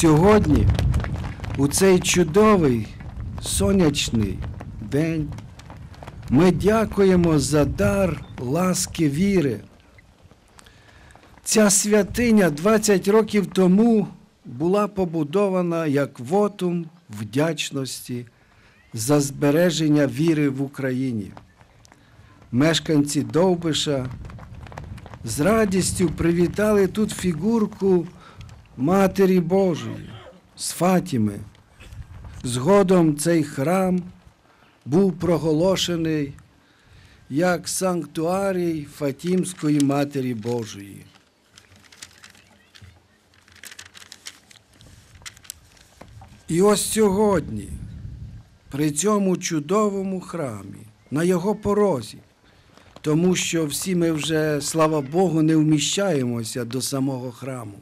Сьогодні, у цей чудовий сонячний день, ми дякуємо за дар ласки віри. Ця святиня 20 років тому була побудована як вотум вдячності за збереження віри в Україні. Мешканці Довбиша з радістю привітали тут фігурку Матері Божої з Фатіми. Згодом цей храм був проголошений як санктуарій Фатімської Матері Божої. І ось сьогодні, при цьому чудовому храмі, на його порозі, тому що всі ми вже, слава Богу, не вміщаємося до самого храму.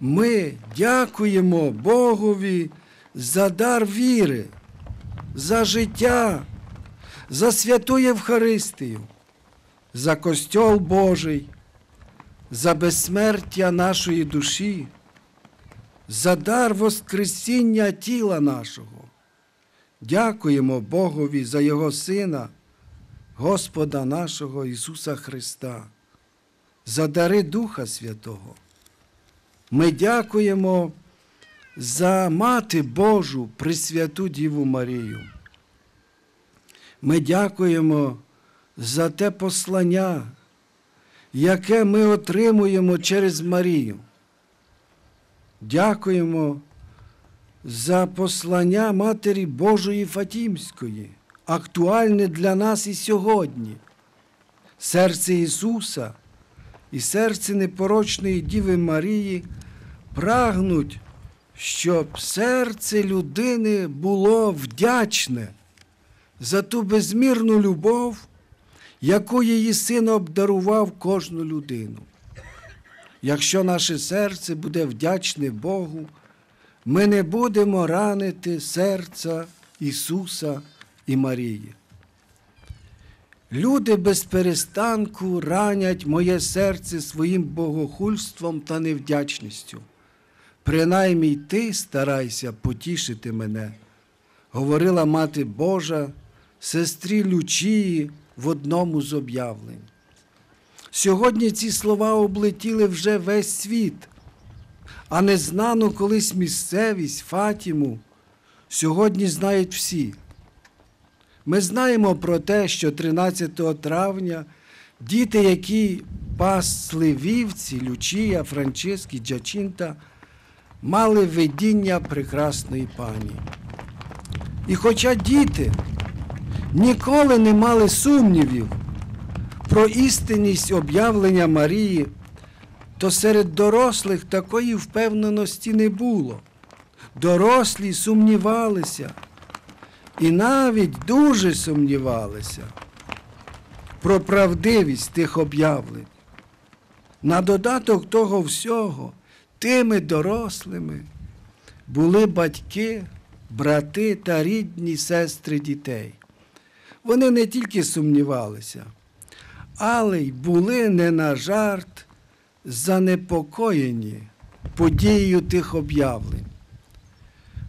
Ми дякуємо Богові за дар віри, за життя, за святу Євхаристію, за костьол Божий, за безсмертя нашої душі, за дар Воскресіння тіла нашого. Дякуємо Богові за Його Сина, Господа нашого Ісуса Христа, за дари Духа Святого. Ми дякуємо за Мати Божу Пресвяту Діву Марію. Ми дякуємо за те послання, яке ми отримуємо через Марію. Дякуємо за послання Матері Божої Фатімської, актуальне для нас і сьогодні. Серце Ісуса і серце непорочної Діви Марії прагнуть, щоб серце людини було вдячне за ту безмірну любов, яку її син обдарував кожну людину. Якщо наше серце буде вдячне Богу, ми не будемо ранити серця Ісуса і Марії. Люди без перестанку ранять моє серце своїм богохульством та невдячністю. Принаймні ти старайся потішити мене, говорила Мати Божа, сестрі Лючії в одному з об'явлень. Сьогодні ці слова облетіли вже весь світ, а незнану колись місцевість Фатіму сьогодні знають всі. Ми знаємо про те, що 13 травня діти, які пасли вівці, Лючія, Франчески, Джачинта, мали видіння прекрасної пані. І хоча діти ніколи не мали сумнівів про істинність об'явлення Марії, то серед дорослих такої впевненості не було. Дорослі сумнівалися і навіть дуже сумнівалися про правдивість тих об'явлень. На додаток того всього, тими дорослими були батьки, брати та рідні сестри дітей. Вони не тільки сумнівалися, але й були не на жарт занепокоєні подією тих об'явлень.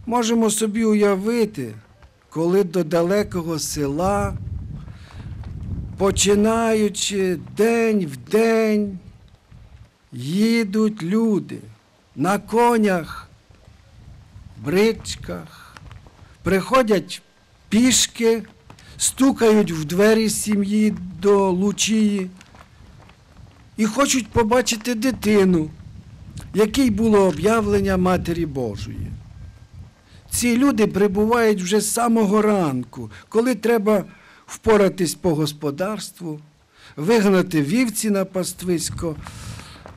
Можемо собі уявити, коли до далекого села, починаючи день в день, їдуть люди на конях, бричках, приходять пішки, стукають в двері сім'ї до Лучії і хочуть побачити дитину, якій було об'явлення Матері Божої. Ці люди прибувають вже з самого ранку, коли треба впоратись по господарству, вигнати вівці на паствисько,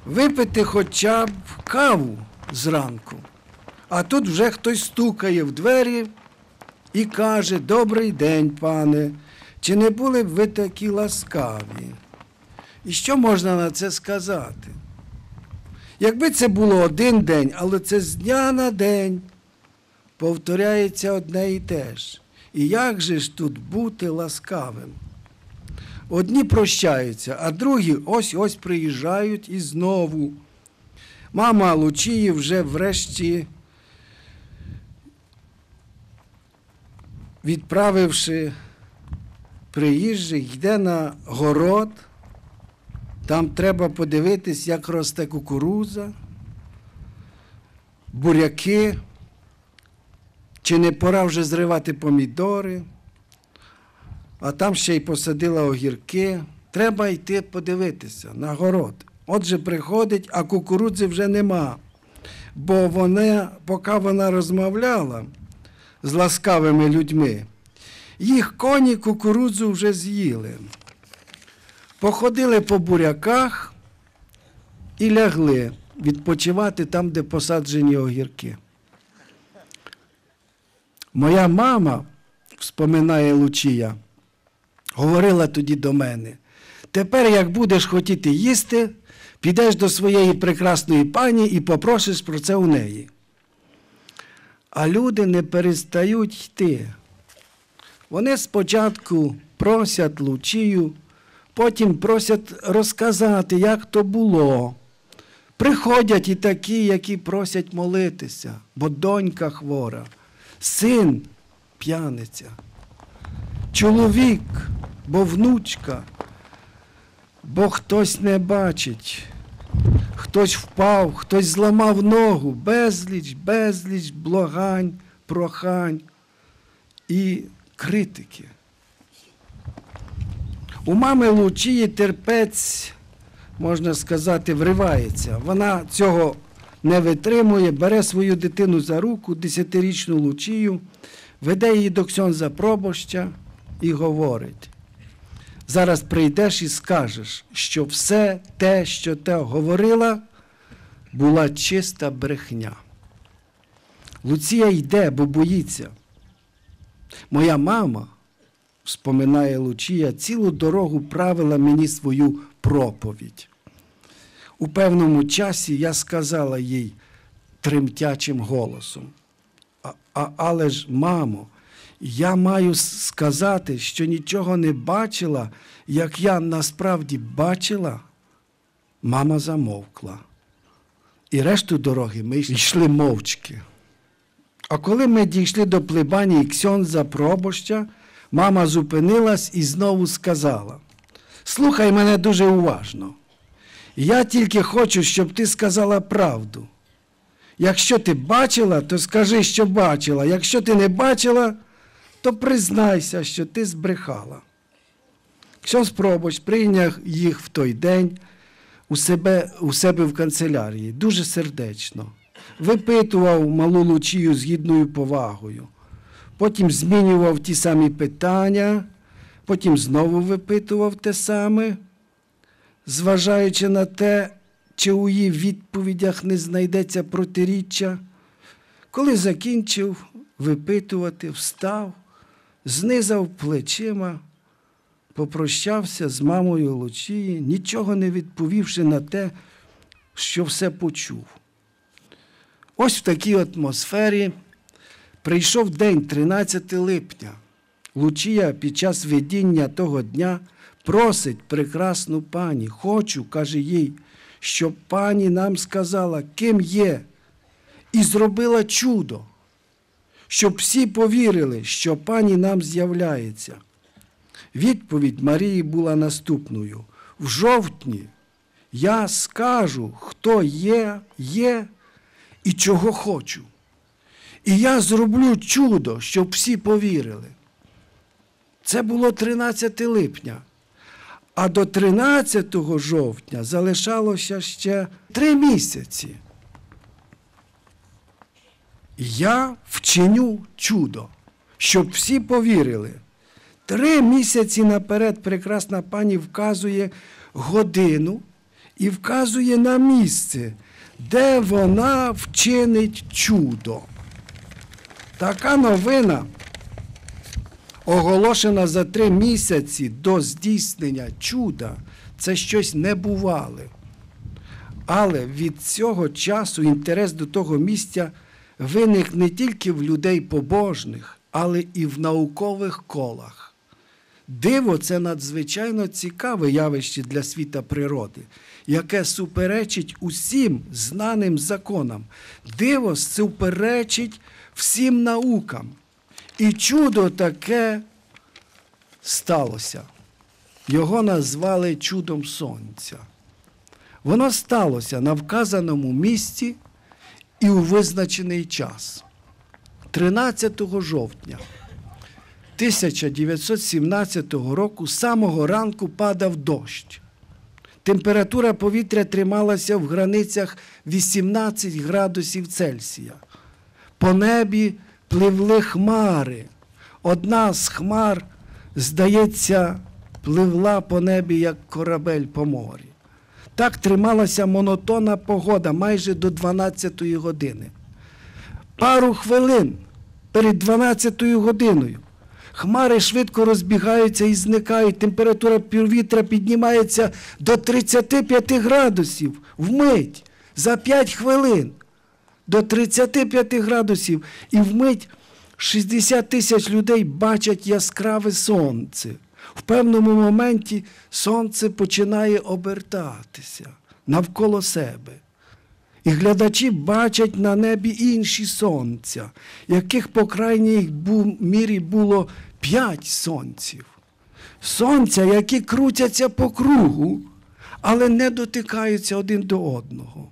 випити хоча б каву зранку. А тут вже хтось стукає в двері і каже: Добрий день, пане, чи не були б ви такі ласкаві? І що можна на це сказати? Якби це було один день, але це з дня на день повторяється одне і те ж. І як же ж тут бути ласкавим? Одні прощаються, а другі ось ось приїжджають і знову. Мама Лучії вже врешті, відправивши приїжджих, йде на город. Там треба подивитись, як росте кукуруза, буряки, чи не пора вже зривати помідори, а там ще й посадила огірки. Треба йти подивитися на город. Отже, приходить, а кукурудзи вже нема. Бо вона, поки вона розмовляла з ласкавими людьми, їх коні кукурудзу вже з'їли. Походили по буряках і лягли відпочивати там, де посаджені огірки. Моя мама, вспоминає Лучія, говорила тоді до мене: тепер, як будеш хотіти їсти, підеш до своєї прекрасної пані і попросиш про це у неї. А люди не перестають йти. Вони спочатку просять Лучію, потім просять розказати, як то було. Приходять і такі, які просять молитися, бо донька хвора, син п'яниця, чоловік, бо внучка, бо хтось не бачить, хтось впав, хтось зламав ногу, безліч, безліч благань, прохань і критики. У мами Лучії терпець, можна сказати, вривається. Вона цього не витримує, бере свою дитину за руку, десятирічну Лучію, веде її до Ксьонза Пробоща і говорить. Зараз прийдеш і скажеш, що все те, що ти говорила, була чиста брехня. Луція йде, бо боїться. Моя мама, вспоминає Лучія, цілу дорогу правила мені свою проповідь. У певному часі я сказала їй тремтячим голосом. А, а, але ж, мамо, я маю сказати, що нічого не бачила, як я насправді бачила. Мама замовкла. І решту дороги ми йшли мовчки. А коли ми дійшли до плебанії Ксьонза Пробоща, мама зупинилась і знову сказала: Слухай мене дуже уважно. Я тільки хочу, щоб ти сказала правду. Якщо ти бачила, то скажи, що бачила. Якщо ти не бачила, то признайся, що ти збрехала. Ксьонз Пробощ прийняв їх в той день у себе, у себе в канцелярії, дуже сердечно випитував малу лучію з гідною повагою, потім змінював ті самі питання, потім знову випитував те саме, зважаючи на те, чи у її відповідях не знайдеться протиріччя. Коли закінчив випитувати, встав, знизав плечима, попрощався з мамою Лучії, нічого не відповівши на те, що все почув. Ось в такій атмосфері прийшов день 13 липня. Лучія під час видіння того дня просить прекрасну пані. Хочу, каже їй, щоб пані нам сказала, ким є, і зробила чудо, щоб всі повірили, що пані нам з'являється. Відповідь Марії була наступною: в жовтні я скажу, хто є, є і чого хочу. І я зроблю чудо, щоб всі повірили. Це було 13 липня. А до 13 жовтня залишалося ще три місяці. Я вчиню чудо, щоб всі повірили. Три місяці наперед прекрасна пані вказує годину і вказує на місце, де вона вчинить чудо. Така новина оголошена за три місяці до здійснення чуда, це щось небувале. Але від цього часу інтерес до того місця виник не тільки в людей побожних, але і в наукових колах, Диво це надзвичайно цікаве явище для світа природи, яке суперечить усім знаним законам. Диво суперечить всім наукам. І чудо таке сталося. Його назвали чудом сонця. Воно сталося на вказаному місці і у визначений час. 13 жовтня 1917 року з самого ранку падав дощ. Температура повітря трималася в границях 18 градусів Цельсія. По небі пливли хмари. Одна з хмар, здається, пливла по небі, як корабель по морі. Так трималася монотонна погода майже до 12-ї години. Пару хвилин перед 12-ю годиною хмари швидко розбігаються і зникають. Температура повітря піднімається до 35 градусів вмить за 5 хвилин. До 35 градусів і вмить 60 тисяч людей бачать яскраве сонце. В певному моменті сонце починає обертатися навколо себе. І глядачі бачать на небі інші сонця, яких, по крайній мірі, було п'ять сонців. Сонця, які крутяться по кругу, але не дотикаються один до одного.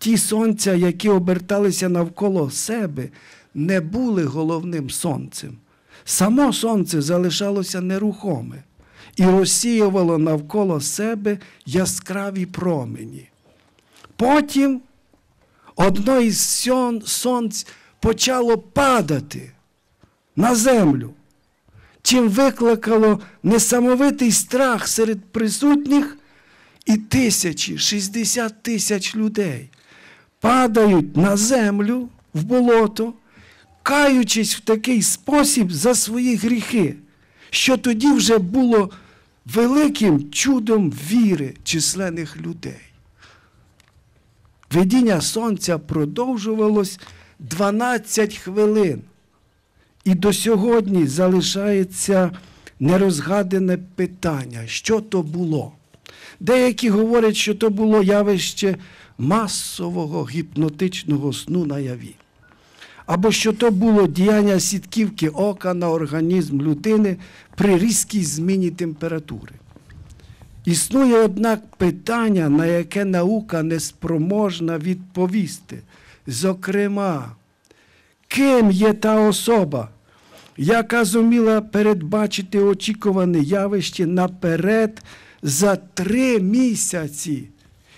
Ті сонця, які оберталися навколо себе, не були головним сонцем. Само сонце залишалося нерухоме і розсіювало навколо себе яскраві промені. Потім одно із сонць почало падати на землю, чим викликало несамовитий страх серед присутніх і тисячі, 60 тисяч людей падають на землю в болото, каючись в такий спосіб за свої гріхи, що тоді вже було великим чудом віри численних людей. Видіння сонця продовжувалось 12 хвилин. І до сьогодні залишається нерозгадане питання, що то було. Деякі говорять, що то було явище масового гіпнотичного сну на яві. Або що то було діяння сітківки ока на організм людини при різкій зміні температури. Існує, однак, питання, на яке наука не спроможна відповісти. Зокрема, ким є та особа, яка зуміла передбачити очікуване явище наперед за три місяці,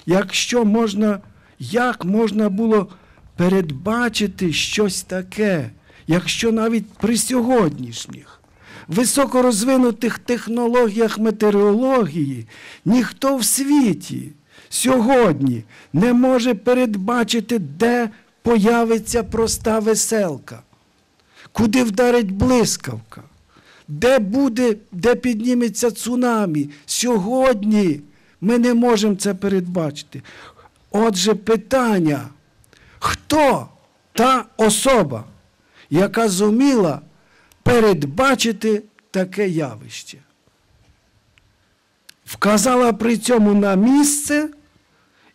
якщо можна, як можна було передбачити щось таке, якщо навіть при сьогоднішніх високорозвинутих технологіях метеорології ніхто в світі сьогодні не може передбачити, де появиться проста веселка, куди вдарить блискавка, де буде, де підніметься цунамі. Сьогодні ми не можемо це передбачити. Отже, питання, хто та особа, яка зуміла передбачити таке явище. Вказала при цьому на місце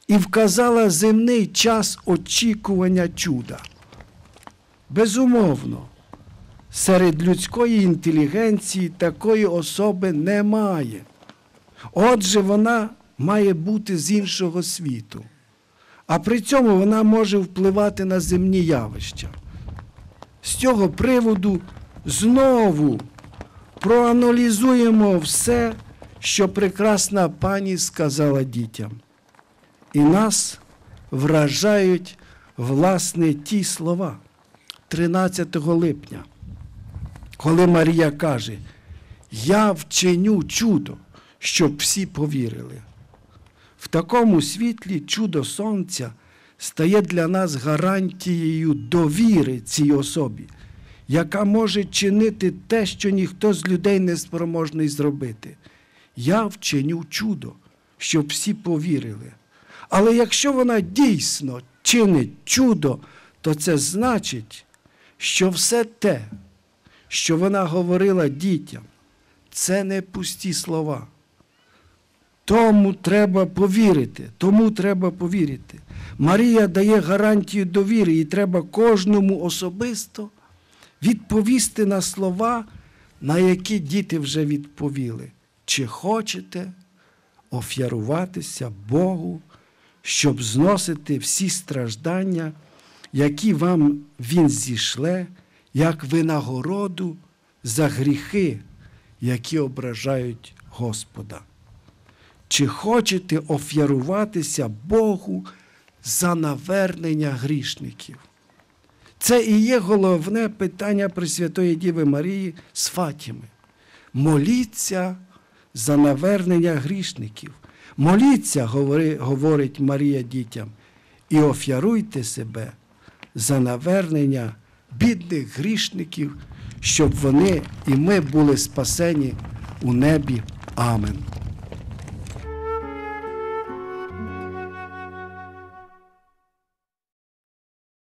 і вказала земний час очікування чуда. Безумовно, серед людської інтелігенції такої особи немає. Отже, вона має бути з іншого світу. А при цьому вона може впливати на земні явища. З цього приводу знову проаналізуємо все, що прекрасна пані сказала дітям. І нас вражають власне ті слова 13 липня, коли Марія каже, я вчиню чудо, щоб всі повірили. В такому світлі чудо Сонця стає для нас гарантією довіри цій особі яка може чинити те, що ніхто з людей не спроможний зробити. Я вчиню чудо, щоб всі повірили. Але якщо вона дійсно чинить чудо, то це значить, що все те, що вона говорила дітям, це не пусті слова. Тому треба повірити, тому треба повірити. Марія дає гарантію довіри, і треба кожному особисто відповісти на слова, на які діти вже відповіли. Чи хочете офяруватися Богу, щоб зносити всі страждання, які вам Він зішле, як винагороду за гріхи, які ображають Господа? Чи хочете офяруватися Богу за навернення грішників? Це і є головне питання Пресвятої Діви Марії з Фатіми. Моліться за навернення грішників. Моліться, говорить Марія дітям, і офяруйте себе за навернення бідних грішників, щоб вони і ми були спасені у небі. Амен.